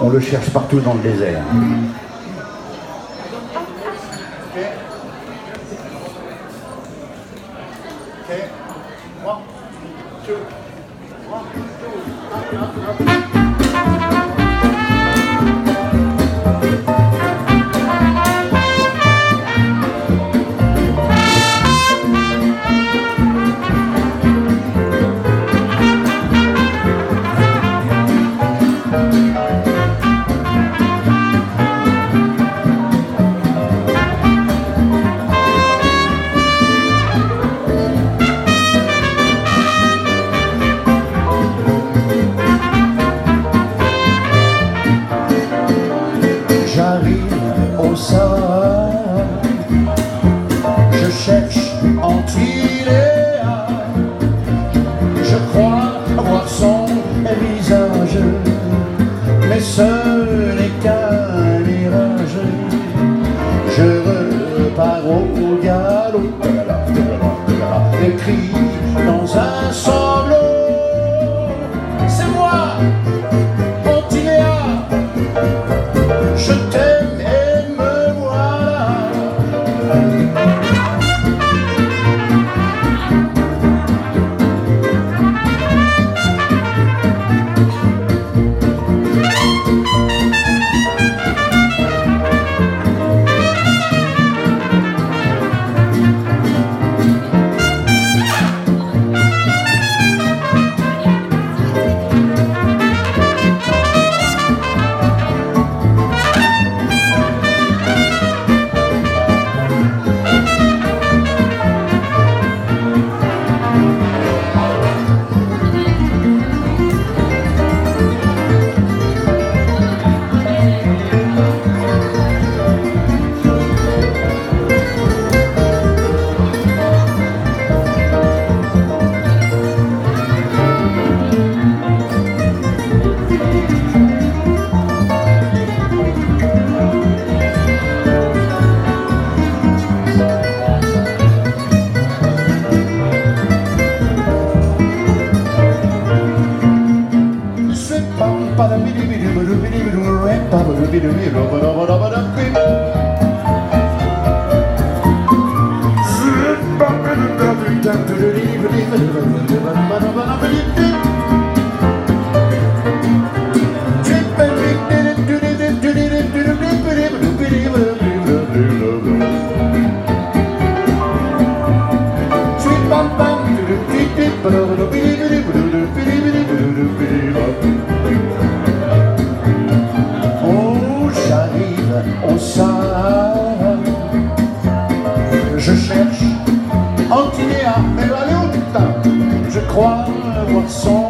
On le cherche partout dans le désert. Je cherche Antiléa, je crois voir son visage, mais ce n'est qu'un mirage. Je repars au galop, cris dans un sanglot. C'est moi, ba da bidi bidi bidi bidi bidi bidi bidi bidi bidi bidi bidi bidi mais où, putain Je crois voir son